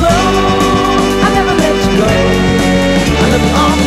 go. I never let you go. I look on.